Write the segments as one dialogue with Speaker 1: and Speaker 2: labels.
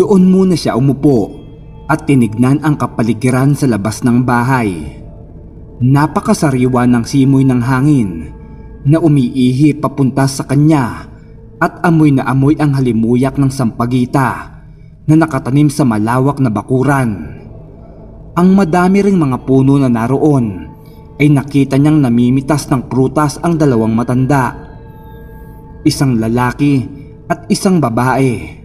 Speaker 1: Doon muna siya umupo at tinignan ang kapaligiran sa labas ng bahay. Napakasariwa ng simoy ng hangin na umiihi papunta sa kanya at amoy na amoy ang halimuyak ng sampagita na nakatanim sa malawak na bakuran. Ang madami ring mga puno na naroon ay nakita niyang namimitas ng prutas ang dalawang matanda. Isang lalaki at isang babae.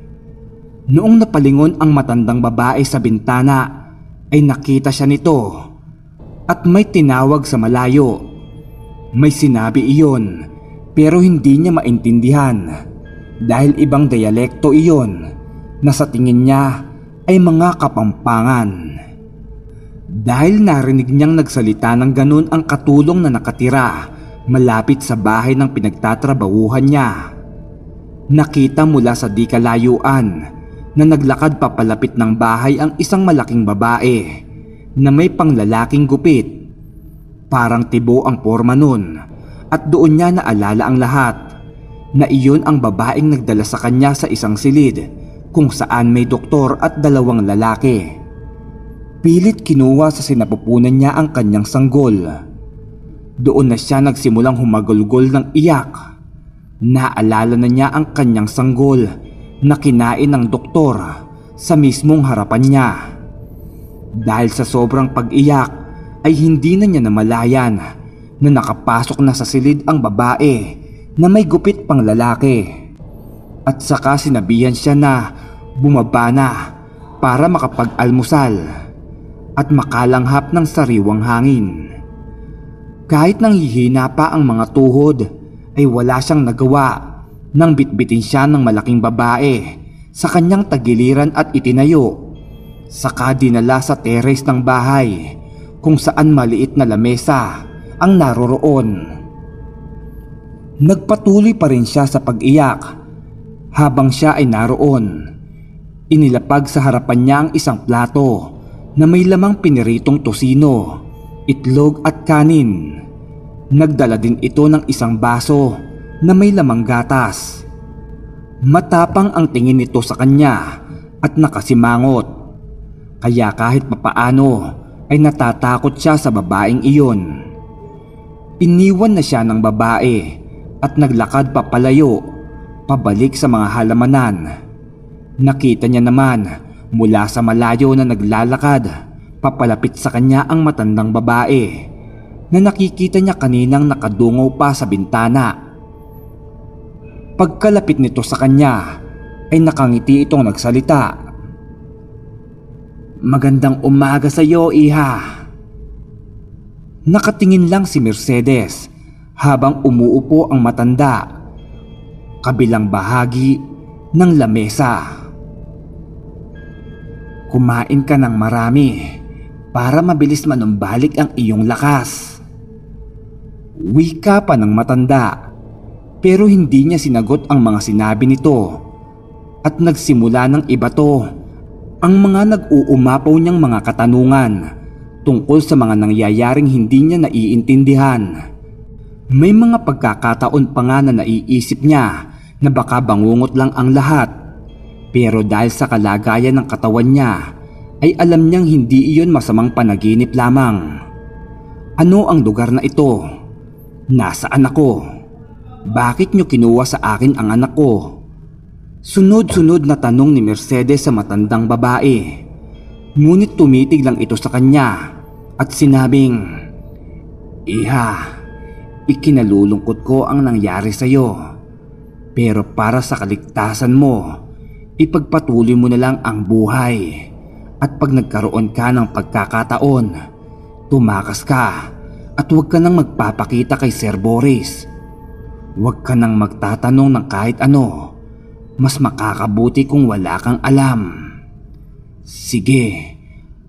Speaker 1: Noong napalingon ang matandang babae sa bintana ay nakita siya nito at may tinawag sa malayo. May sinabi iyon pero hindi niya maintindihan dahil ibang dialekto iyon na sa tingin niya ay mga kapampangan. Dahil narinig niyang nagsalita ng ganun ang katulong na nakatira malapit sa bahay ng pinagtatrabahuhan niya. Nakita mula sa di kalayuan na naglakad papalapit ng bahay ang isang malaking babae na may panglalaking gupit. Parang tibo ang forma nun at doon niya naalala ang lahat na iyon ang babaeng nagdala sa kanya sa isang silid kung saan may doktor at dalawang lalaki. Pilit kinuha sa sinapupunan niya ang kanyang sanggol. Doon na siya nagsimulang humagulgol ng iyak. Naalala na niya ang kanyang sanggol na kinain ng doktor sa mismong harapan niya. Dahil sa sobrang pag-iyak ay hindi na niya namalayan na nakapasok na sa silid ang babae na may gupit pang lalaki. At saka sinabihan siya na bumaba na para makapag-almusal at makalanghap ng sariwang hangin. Kahit nang hihina pa ang mga tuhod ay wala siyang nagawa nang bitbitin siya ng malaking babae sa kanyang tagiliran at itinayo. Saka dinala sa teres ng bahay kung saan maliit na lamesa ang naroroon. Nagpatuloy pa rin siya sa pag-iyak habang siya ay naroon. Inilapag sa harapan niya ang isang plato na may lamang piniritong tosino, itlog at kanin. Nagdala din ito ng isang baso na may lamang gatas. Matapang ang tingin nito sa kanya at nakasimangot. Kaya kahit papaano ay natatakot siya sa babaeng iyon. Iniwan na siya ng babae at naglakad papalayo, pabalik sa mga halamanan. Nakita niya naman mula sa malayo na naglalakad, papalapit sa kanya ang matandang babae na nakikita niya kaninang nakadungaw pa sa bintana. Pagkalapit nito sa kanya ay nakangiti itong nagsalita. Magandang umaga sa iyo, iha. Nakatingin lang si Mercedes habang umuupo ang matanda kabilang bahagi ng lamesa. Kumain ka ng marami para mabilis manumbalik ang iyong lakas. Wika pa ng matanda pero hindi niya sinagot ang mga sinabi nito at nagsimula ng iba to ang mga nag-uumapaw niyang mga katanungan tungkol sa mga nangyayaring hindi niya naiintindihan. May mga pagkakataon pa nga na naiisip niya na baka bangungot lang ang lahat. Pero dahil sa kalagayan ng katawan niya, ay alam niyang hindi iyon masamang panaginip lamang. Ano ang lugar na ito? Nasaan ako? Bakit niyo kinuha sa akin ang anak ko? Sunod-sunod na tanong ni Mercedes sa matandang babae. Ngunit tumitig lang ito sa kanya at sinabing, Iha, Ikinalulungkot ko ang nangyari sa iyo. Pero para sa kaligtasan mo, ipagpatuloy mo na lang ang buhay. At pag nagkaroon ka ng pagkakataon, tumakas ka at huwag ka nang magpapakita kay Sir Boris. Huwag ka nang magtatanong ng kahit ano. Mas makakabuti kung wala kang alam. Sige,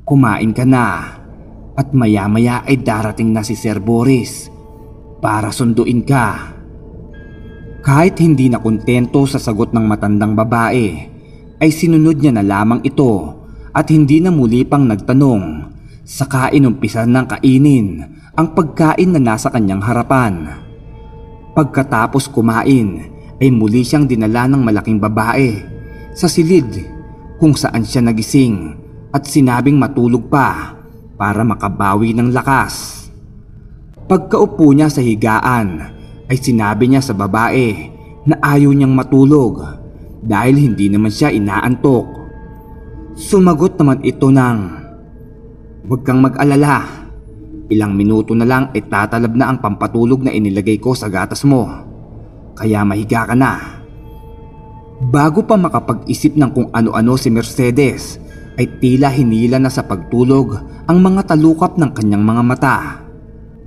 Speaker 1: kumain ka na at maya-maya ay darating na si Sir Boris para sunduin ka. Kahit hindi na kontento sa sagot ng matandang babae, ay sinunod niya na lamang ito at hindi na muli pang nagtanong. Saka inumpisan ng kainin ang pagkain na nasa kanyang harapan. Pagkatapos kumain ay muli siyang dinala ng malaking babae sa silid kung saan siya nagising at sinabing matulog pa para makabawi ng lakas. Pagkaupo niya sa higaan ay sinabi niya sa babae na ayaw niyang matulog dahil hindi naman siya inaantok. Sumagot naman ito ng, Huwag kang mag-alala. Ilang minuto na lang ay tatalab na ang pampatulog na inilagay ko sa gatas mo. Kaya mahiga ka na. Bago pa makapag-isip ng kung ano-ano si Mercedes, ay tila hinila na sa pagtulog ang mga talukap ng kanyang mga mata.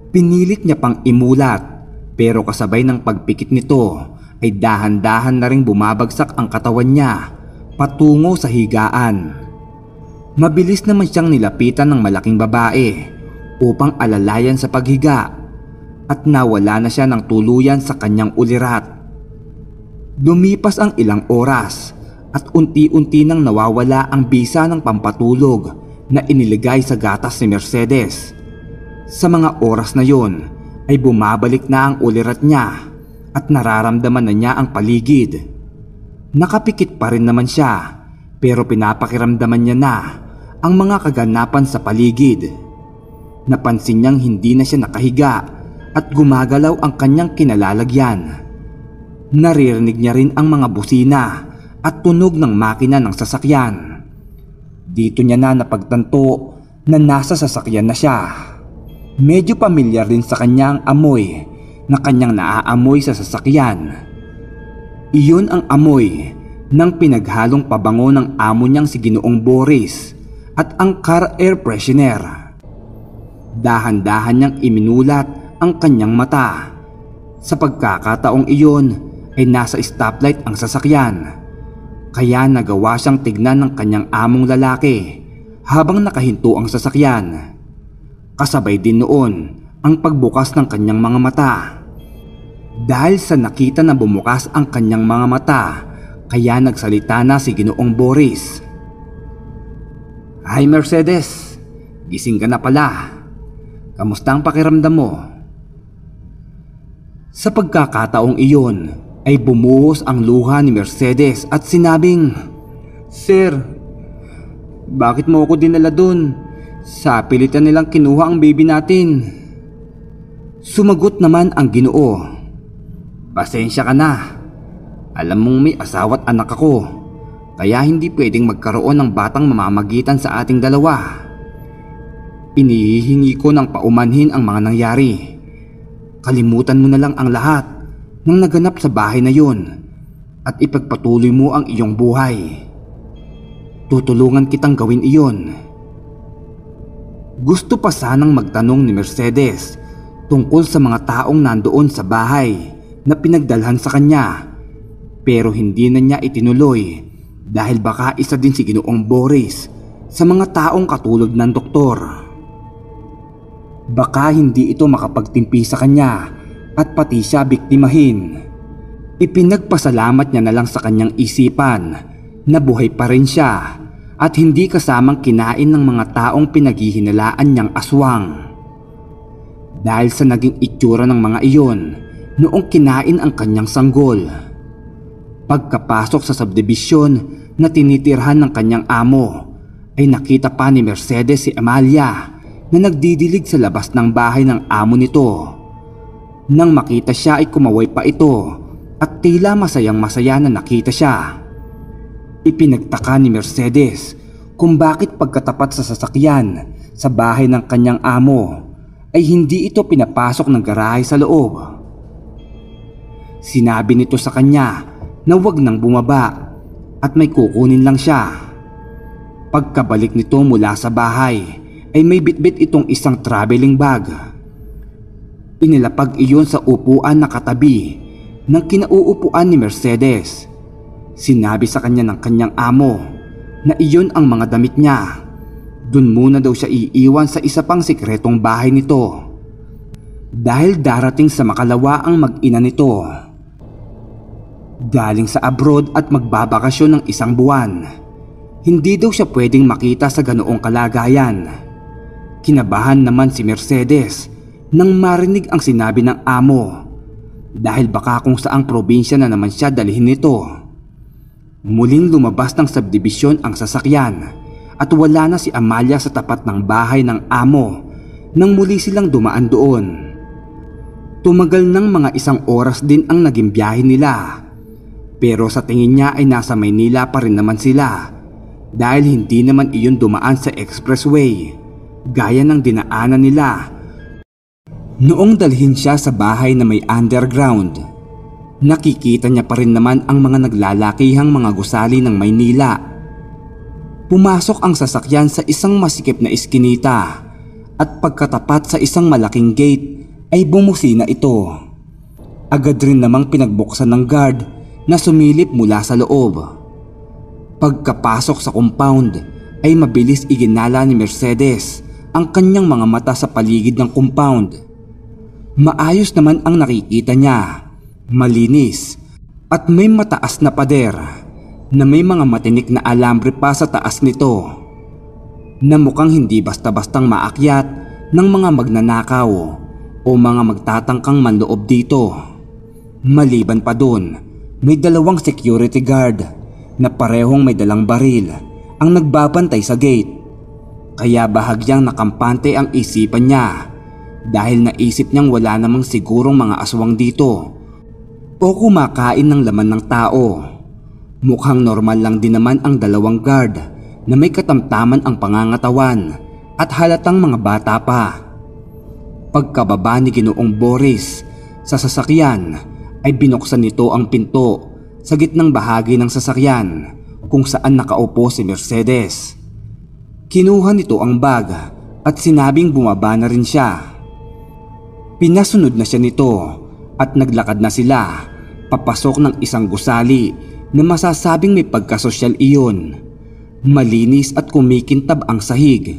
Speaker 1: Pinilit niya pang imulat pero kasabay ng pagpikit nito ay dahan-dahan na ring bumabagsak ang katawan niya patungo sa higaan. Mabilis naman siyang nilapitan ng malaking babae upang alalayan sa paghiga at nawala na siya ng tuluyan sa kanyang ulirat. Lumipas ang ilang oras at unti-unti nang nawawala ang bisa ng pampatulog na iniligay sa gatas ni Mercedes. Sa mga oras na yon ay bumabalik na ang ulirat niya at nararamdaman na niya ang paligid. Nakapikit pa rin naman siya pero pinapakiramdaman niya na ang mga kaganapan sa paligid. Napansin niyang hindi na siya nakahiga at gumagalaw ang kanyang kinalalagyan. Naririnig niya rin ang mga busina at tunog ng makina ng sasakyan. Dito niya na napagtanto na nasa sasakyan na siya. Medyo pamilyar din sa kanya ang amoy na kanyang naaamoy sa sasakyan. Iyon ang amoy ng pinaghalong pabango ng amo niyang si Ginoong Boris at ang car air freshener. Dahan-dahan niyang iminulat ang kanyang mata. Sa pagkakataong iyon ay nasa stoplight ang sasakyan. Kaya nagawa siyang tignan ng kanyang among lalaki habang nakahinto ang sasakyan. Kasabay din noon ang pagbukas ng kanyang mga mata. Dahil sa nakita na bumukas ang kanyang mga mata, kaya nagsalita na si Ginoong Boris. Hi Mercedes, gising ka na pala. Kamusta ang pakiramdam mo? Sa pagkakataong iyon, ay bumuhos ang luha ni Mercedes at sinabing, Sir, bakit mo ako dinala dun? Sa pilitan nilang kinuha ang baby natin. Sumagot naman ang ginoo. Pasensya ka na. Alam mong may asawa't anak ako. Kaya hindi pwedeng magkaroon ng batang mamamagitan sa ating dalawa. Inihihingi ko ng paumanhin ang mga nangyari. Kalimutan mo na lang ang lahat ng naganap sa bahay na yun at ipagpatuloy mo ang iyong buhay. Tutulungan kitang gawin iyon. Gusto pa sanang magtanong ni Mercedes tungkol sa mga taong nandoon sa bahay na pinagdalhan sa kanya pero hindi na niya itinuloy dahil baka isa din si Ginoong Boris sa mga taong katulad ng doktor. Baka hindi ito makapagtimpi sa kanya at pati siya biktimahin. Ipinagpasalamat niya na lang sa kanyang isipan na buhay pa rin siya at hindi kasamang kinain ng mga taong pinaghihinalaan niyang aswang. Dahil sa naging itsura ng mga iyon noong kinain ang kanyang sanggol. Pagkapasok sa subdivision na tinitirhan ng kanyang amo ay nakita pa ni Mercedes si Amalia na nagdidilig sa labas ng bahay ng amo nito. Nang makita siya ay kumaway pa ito at tila masayang masaya na nakita siya. Ipinagtaka ni Mercedes kung bakit pagkatapat sa sasakyan sa bahay ng kanyang amo ay hindi ito pinapasok ng garahe sa loob. Sinabi nito sa kanya na wag nang bumaba at may kukunin lang siya. Pagkabalik nito mula sa bahay ay may bitbit itong isang traveling bag. Inilapag iyon sa upuan na katabi ng kinauupuan ni Mercedes. Sinabi sa kanya ng kanyang amo na iyon ang mga damit niya. Doon muna daw siya iiwan sa isa pang sikretong bahay nito. Dahil darating sa makalawa ang mag-ina nito. Galing sa abroad at magbabakasyon ng isang buwan. Hindi daw siya pwedeng makita sa ganoong kalagayan. Kinabahan naman si Mercedes nang marinig ang sinabi ng amo dahil baka kung saang probinsya na naman siya dalhin nito. Muling lumabas ng subdivision ang sasakyan at wala na si Amalia sa tapat ng bahay ng amo nang muli silang dumaan doon. Tumagal ng mga isang oras din ang naging biyahe nila. Pero sa tingin niya ay nasa Maynila pa rin naman sila dahil hindi naman iyon dumaan sa expressway gaya ng dinaanan nila. Noong dalhin siya sa bahay na may underground, nakikita niya pa rin naman ang mga naglalakihang mga gusali ng Maynila. Pumasok ang sasakyan sa isang masikip na iskinita at pagkatapat sa isang malaking gate ay bumusina ito. Agad rin namang pinagbuksan ng guard na sumilip mula sa loob. Pagkapasok sa compound ay mabilis iginala ni Mercedes ang kanyang mga mata sa paligid ng compound. Maayos naman ang nakikita niya, malinis at may mataas na pader na may mga matinik na alambre pa sa taas nito na mukhang hindi basta-bastang maakyat ng mga magnanakaw o mga magtatangkang manloob dito. Maliban pa doon, may dalawang security guard na parehong may dalang baril ang nagbabantay sa gate. Kaya bahagyang nakampante ang isipan niya dahil naisip niyang wala namang sigurong mga aswang dito o kumakain ng laman ng tao. Mukhang normal lang din naman ang dalawang guard na may katamtaman ang pangangatawan at halatang mga bata pa. Pagkababa ni Ginoong Boris sa sasakyan ay binuksan nito ang pinto sa gitnang bahagi ng sasakyan kung saan nakaupo si Mercedes. Kinuha nito ang bag at sinabing bumaba na rin siya. Pinasunod na siya nito at naglakad na sila papasok ng isang gusali na masasabing may pagkasosyal iyon. Malinis at kumikintab ang sahig.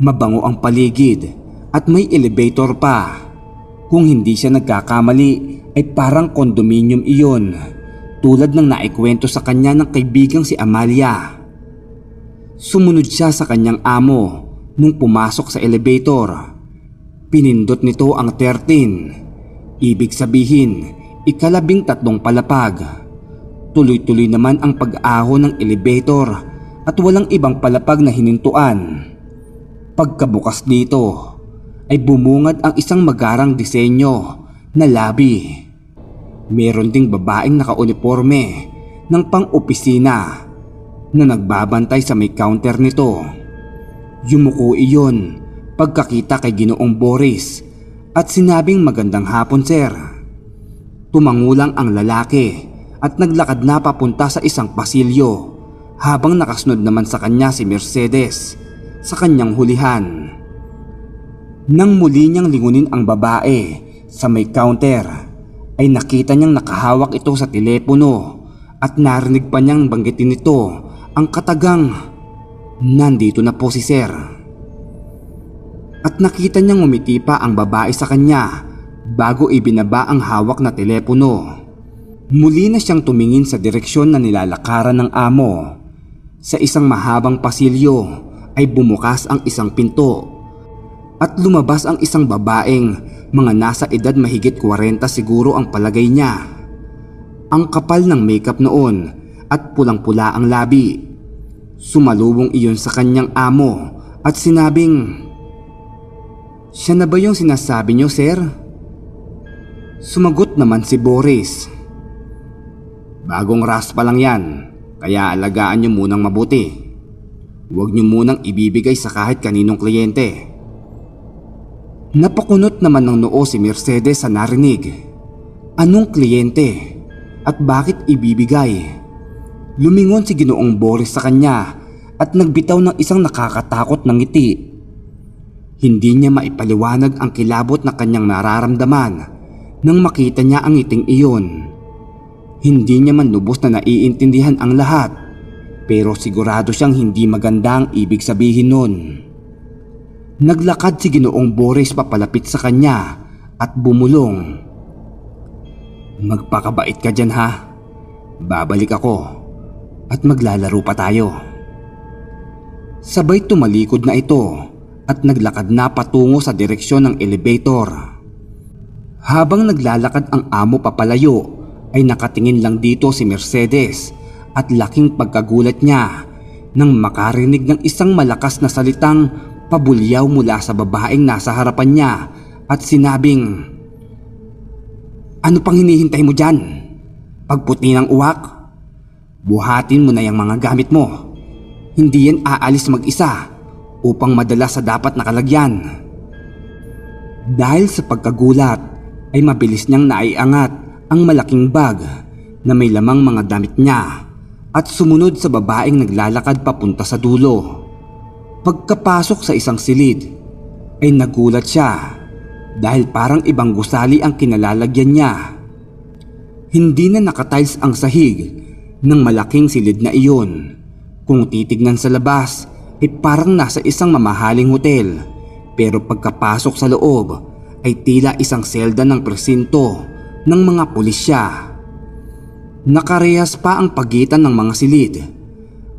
Speaker 1: Mabango ang paligid at may elevator pa. Kung hindi siya nagkakamali ay parang kondominium iyon tulad ng naikwento sa kanya ng kaibigang si Amalia. Sumunod siya sa kanyang amo nung pumasok sa elevator. Pinindot nito ang 13. Ibig sabihin, ikalabing tatlong palapag. Tuloy-tuloy naman ang pag-aho ng elevator at walang ibang palapag na hinintuan. Pagkabukas dito, ay bumungad ang isang magarang disenyo na labi. Meron ding babaeng nakauniforme ng pang-opisina na nagbabantay sa may counter nito. Yumuko iyon pagkakita kay Ginoong Boris at sinabing magandang hapon sir. Tumangulang ang lalaki at naglakad na papunta sa isang pasilyo habang nakasunod naman sa kanya si Mercedes sa kanyang hulihan. Nang muli niyang lingunin ang babae sa may counter ay nakita niyang nakahawak ito sa telepono at narinig pa niyang banggitin nito ang katagang nandito na po si sir. At nakita niyang umiti pa ang babae sa kanya bago ibinaba ang hawak na telepono. Muli na siyang tumingin sa direksyon na nilalakaran ng amo. Sa isang mahabang pasilyo ay bumukas ang isang pinto at lumabas ang isang babaeng mga nasa edad mahigit 40 siguro ang palagay niya. Ang kapal ng makeup noon at pulang-pula ang labi. Sumalubong iyon sa kanyang amo at sinabing, Siya na ba yung sinasabi niyo, sir? Sumagot naman si Boris. Bagong raspa lang yan, kaya alagaan niyo munang mabuti. Huwag niyo munang ibibigay sa kahit kaninong kliyente. Napakunot naman ng noo si Mercedes sa narinig. Anong kliyente? At bakit ibibigay? Lumingon si Ginoong Boris sa kanya at nagbitaw ng isang nakakatakot na ngiti. Hindi niya maipaliwanag ang kilabot na kanyang nararamdaman nang makita niya ang ngiting iyon. Hindi niya man lubos na naiintindihan ang lahat pero sigurado siyang hindi maganda ang ibig sabihin nun. Naglakad si Ginoong Boris papalapit sa kanya at bumulong. Magpakabait ka dyan ha. Babalik ako at maglalaro pa tayo. Sabay tumalikod na ito at naglakad na patungo sa direksyon ng elevator. Habang naglalakad ang amo papalayo ay nakatingin lang dito si Mercedes at laking pagkagulat niya nang makarinig ng isang malakas na salitang pabulyaw mula sa babaeng nasa harapan niya at sinabing, Ano pang hinihintay mo dyan? Pagputi ng uwak? Buhatin mo na yung mga gamit mo. Hindi yan aalis mag-isa upang madala sa dapat nakalagyan. Dahil sa pagkagulat ay mabilis niyang naiangat ang malaking bag na may lamang mga damit niya at sumunod sa babaeng naglalakad papunta sa dulo. Pagkapasok sa isang silid ay nagulat siya dahil parang ibang gusali ang kinalalagyan niya. Hindi na nakatiles ang sahig ng malaking silid na iyon. Kung titignan sa labas ay parang nasa isang mamahaling hotel pero pagkapasok sa loob ay tila isang selda ng presinto ng mga pulisya. Nakarehas pa ang pagitan ng mga silid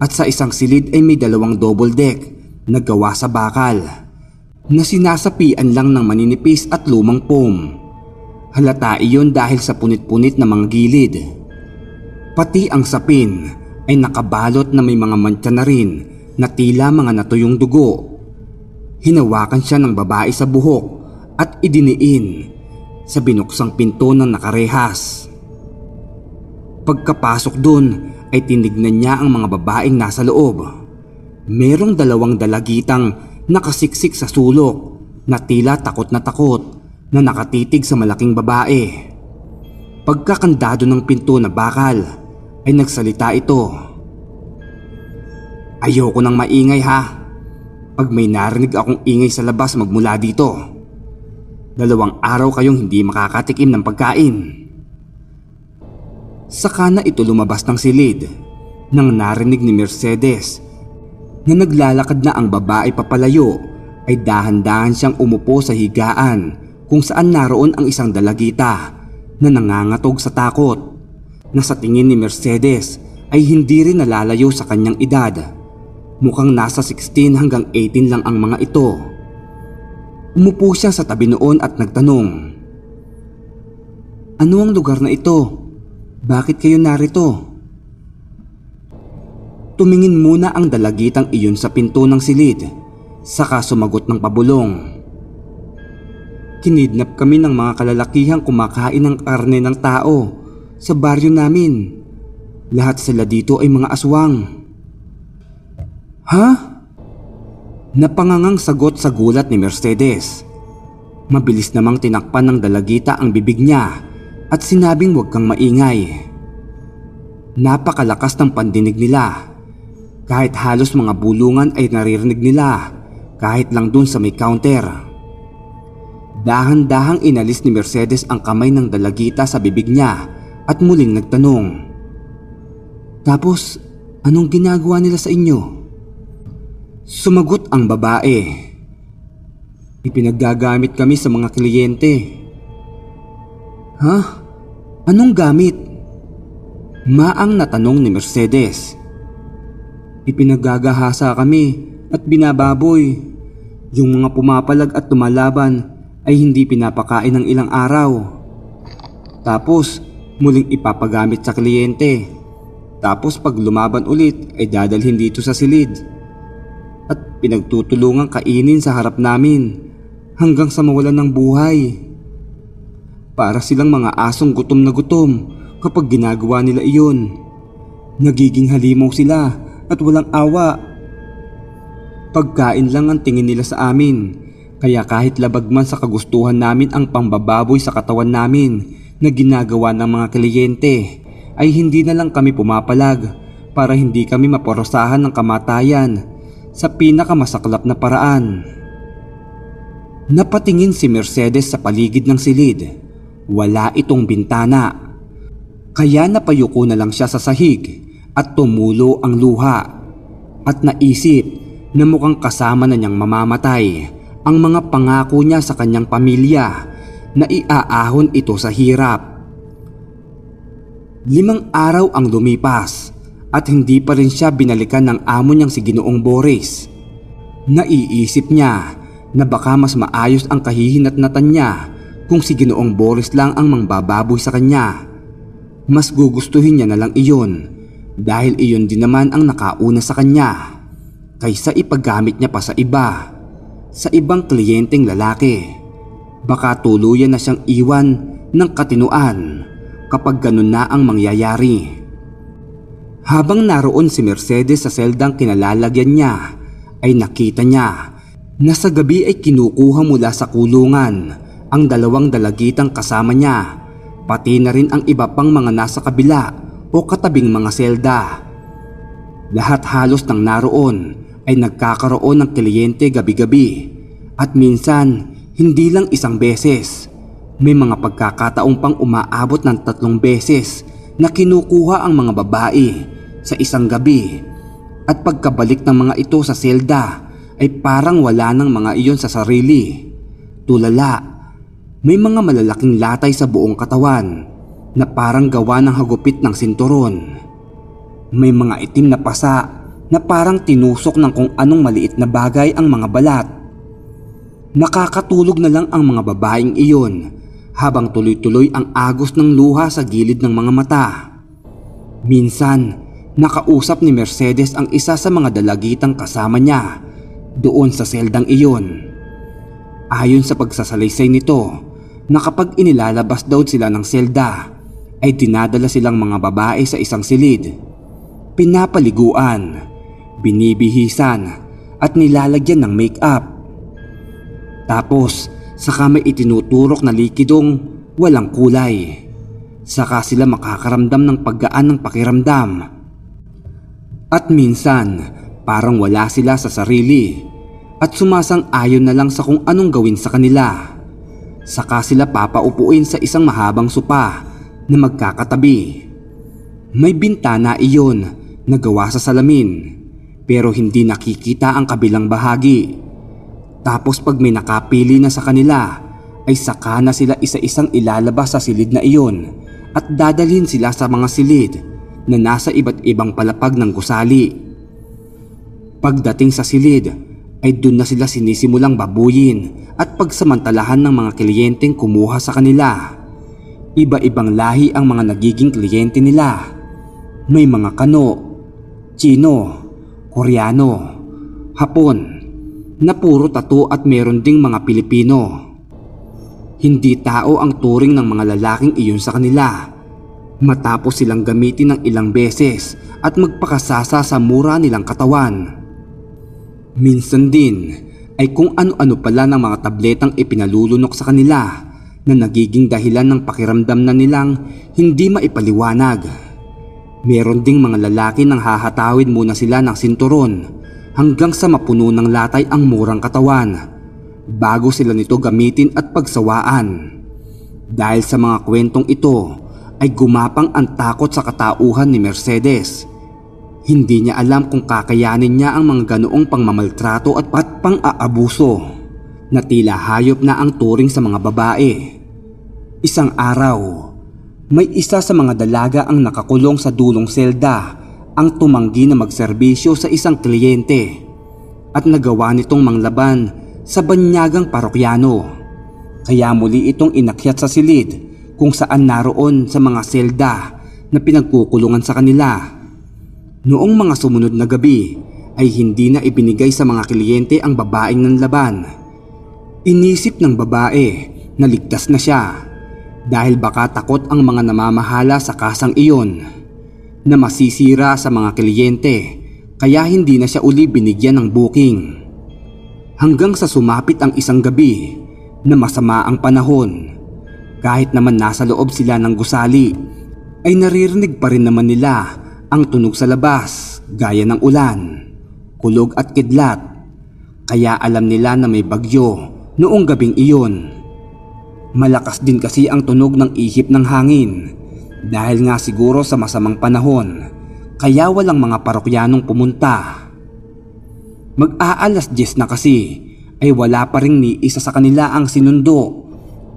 Speaker 1: at sa isang silid ay may dalawang double deck na gawa sa bakal na sinasapian lang ng maninipis at lumang foam. Halata iyon dahil sa punit-punit na mga gilid. Pati ang sapin ay nakabalot na may mga mantsa na rin na tila mga natuyong dugo Hinawakan siya ng babae sa buhok at idiniin sa binuksang pinto ng nakarehas. Pagkapasok dun ay tinignan niya ang mga babaeng nasa loob. Merong dalawang dalagitang nakasiksik sa sulok na tila takot na takot na nakatitig sa malaking babae. Pagkakandado ng pinto na bakal ay nagsalita ito. Ayoko nang maingay ha pag may narinig akong ingay sa labas magmula dito. Dalawang araw kayong hindi makakatikim ng pagkain. Saka na ito lumabas ng silid nang narinig ni Mercedes na naglalakad na ang babae papalayo ay dahan-dahan siyang umupo sa higaan kung saan naroon ang isang dalagita na nangangatog sa takot na sa tingin ni Mercedes ay hindi rin nalalayo sa kanyang edad Mukhang nasa 16 hanggang 18 lang ang mga ito. Umupo siya sa tabi noon at nagtanong. Ano ang lugar na ito? Bakit kayo narito? Tumingin muna ang dalagitang iyon sa pinto ng silid, saka sumagot ng pabulong. Kinidnap kami ng mga kalalakihang kumakain ng karne ng tao sa baryo namin. Lahat sila dito ay mga aswang. Ha? Napangangang sagot sa gulat ni Mercedes. Mabilis namang tinakpan ng dalagita ang bibig niya at sinabing huwag kang maingay. Napakalakas ng pandinig nila. Kahit halos mga bulungan ay naririnig nila kahit lang dun sa may counter. Dahan-dahang inalis ni Mercedes ang kamay ng dalagita sa bibig niya at muling nagtanong. Tapos, anong ginagawa nila sa inyo? Sumagot ang babae. Ipinaggagamit kami sa mga kliyente. Ha? Anong gamit? Maang natanong ni Mercedes. Ipinaggagahasa kami at binababoy. Yung mga pumapalag at tumalaban ay hindi pinapakain ng ilang araw. Tapos muling ipapagamit sa kliyente. Tapos pag lumaban ulit ay dadalhin dito sa silid at pinagtutulungang kainin sa harap namin hanggang sa mawalan ng buhay. Para silang mga asong gutom na gutom kapag ginagawa nila iyon. Nagiging halimaw sila at walang awa. Pagkain lang ang tingin nila sa amin kaya kahit labag man sa kagustuhan namin ang pambababoy sa katawan namin na ginagawa ng mga kliyente ay hindi na lang kami pumapalag para hindi kami maporosahan ng kamatayan sa pinakamasaklap na paraan. Napatingin si Mercedes sa paligid ng silid. Wala itong bintana. Kaya napayuko na lang siya sa sahig at tumulo ang luha. At naisip na mukhang kasama na niyang mamamatay ang mga pangako niya sa kanyang pamilya na iaahon ito sa hirap. Limang araw ang lumipas at hindi pa rin siya binalikan ng amo niyang si Ginoong Boris. Naiisip niya na baka mas maayos ang kahihinatnatan niya kung si Ginoong Boris lang ang mangbababoy sa kanya. Mas gugustuhin niya na lang iyon dahil iyon din naman ang nakauna sa kanya kaysa ipaggamit niya pa sa iba, sa ibang kliyenteng lalaki. Baka tuluyan na siyang iwan ng katinuan kapag ganun na ang mangyayari. Habang naroon si Mercedes sa seldang kinalalagyan niya, ay nakita niya na sa gabi ay kinukuha mula sa kulungan ang dalawang dalagitang kasama niya, pati na rin ang iba pang mga nasa kabila o katabing mga selda. Lahat halos ng naroon ay nagkakaroon ng kliyente gabi-gabi at minsan hindi lang isang beses. May mga pagkakataong pang umaabot ng tatlong beses na kinukuha ang mga babae sa isang gabi at pagkabalik ng mga ito sa selda ay parang wala ng mga iyon sa sarili. Tulala, may mga malalaking latay sa buong katawan na parang gawa ng hagupit ng sinturon. May mga itim na pasa na parang tinusok ng kung anong maliit na bagay ang mga balat. Nakakatulog na lang ang mga babaeng iyon habang tuloy-tuloy ang agos ng luha sa gilid ng mga mata. Minsan, nakausap ni Mercedes ang isa sa mga dalagitang kasama niya doon sa seldang iyon. Ayon sa pagsasalaysay nito, na kapag inilalabas daw sila ng selda, ay dinadala silang mga babae sa isang silid. Pinapaliguan, binibihisan at nilalagyan ng make-up. Tapos, saka may itinuturok na likidong walang kulay. Saka sila makakaramdam ng paggaan ng pakiramdam. At minsan, parang wala sila sa sarili at sumasang-ayon na lang sa kung anong gawin sa kanila. Saka sila papaupuin sa isang mahabang sopa na magkakatabi. May bintana iyon na gawa sa salamin pero hindi nakikita ang kabilang bahagi. Tapos pag may nakapili na sa kanila ay saka na sila isa-isang ilalabas sa silid na iyon at dadalhin sila sa mga silid na nasa iba't ibang palapag ng gusali. Pagdating sa silid ay doon na sila sinisimulang babuyin at pagsamantalahan ng mga kliyenteng kumuha sa kanila. Iba-ibang lahi ang mga nagiging kliyente nila. May mga kano, Chino, Koreano, Hapon, na puro tato at meron ding mga Pilipino. Hindi tao ang turing ng mga lalaking iyon sa kanila. Matapos silang gamitin ng ilang beses at magpakasasa sa mura nilang katawan Minsan din ay kung ano-ano pala ng mga tabletang ipinalulunok sa kanila na nagiging dahilan ng pakiramdam na nilang hindi maipaliwanag. Meron ding mga lalaki nang hahatawid muna sila ng sinturon hanggang sa mapuno ng latay ang murang katawan bago sila nito gamitin at pagsawaan. Dahil sa mga kwentong ito ay gumapang ang takot sa katauhan ni Mercedes hindi niya alam kung kakayanin niya ang mga ganoong pangmamaltrato at pat pang-aabuso na tila hayop na ang turing sa mga babae. Isang araw, may isa sa mga dalaga ang nakakulong sa dulong selda ang tumanggi na magserbisyo sa isang kliyente at nagawa nitong manglaban sa banyagang parokyano. Kaya muli itong inakyat sa silid kung saan naroon sa mga selda na pinagkukulungan sa kanila Noong mga sumunod na gabi ay hindi na ibinigay sa mga kliyente ang babaeng ng laban. Inisip ng babae na ligtas na siya dahil baka takot ang mga namamahala sa kasang iyon na masisira sa mga kliyente kaya hindi na siya uli binigyan ng booking. Hanggang sa sumapit ang isang gabi na masama ang panahon. Kahit naman nasa loob sila ng gusali ay naririnig pa rin naman nila ang tunog sa labas gaya ng ulan, kulog at kidlat. Kaya alam nila na may bagyo noong gabing iyon. Malakas din kasi ang tunog ng ihip ng hangin dahil nga siguro sa masamang panahon kaya walang mga parokyanong pumunta. Mag-aalas 10 na kasi ay wala pa rin ni isa sa kanila ang sinundo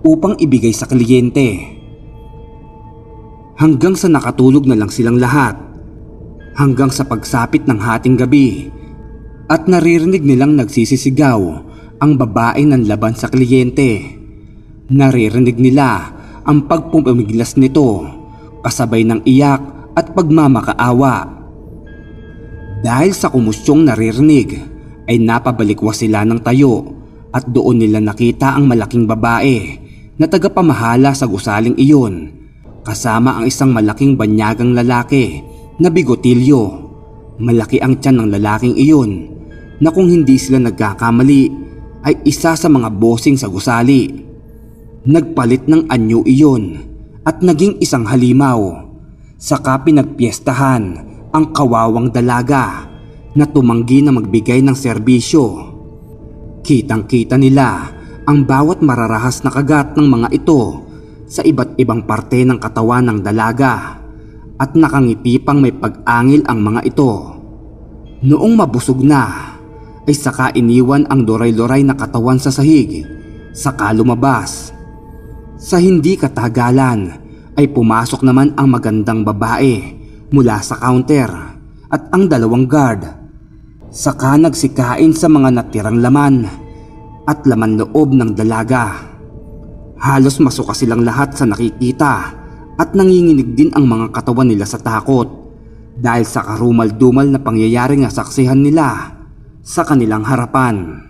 Speaker 1: upang ibigay sa kliyente. Hanggang sa nakatulog na lang silang lahat hanggang sa pagsapit ng hating gabi at naririnig nilang nagsisisigaw ang babae ng laban sa kliyente. Naririnig nila ang pagpumiglas nito kasabay ng iyak at pagmamakaawa. Dahil sa kumusyong naririnig ay napabalikwas sila ng tayo at doon nila nakita ang malaking babae na tagapamahala sa gusaling iyon kasama ang isang malaking banyagang lalaki na bigotilyo. Malaki ang tiyan ng lalaking iyon na kung hindi sila nagkakamali ay isa sa mga bossing sa gusali. Nagpalit ng anyo iyon at naging isang halimaw. Saka pinagpiestahan ang kawawang dalaga na tumanggi na magbigay ng serbisyo. Kitang kita nila ang bawat mararahas na kagat ng mga ito sa iba't ibang parte ng katawan ng dalaga at nakangiti pang may pag-angil ang mga ito. Noong mabusog na ay saka iniwan ang doray-doray na katawan sa sahig saka lumabas. Sa hindi katagalan ay pumasok naman ang magandang babae mula sa counter at ang dalawang guard. Saka nagsikain sa mga natirang laman at laman loob ng dalaga. Halos masuka silang lahat sa nakikita at nanginginig din ang mga katawan nila sa takot dahil sa karumal-dumal na pangyayari nga saksihan nila sa kanilang harapan.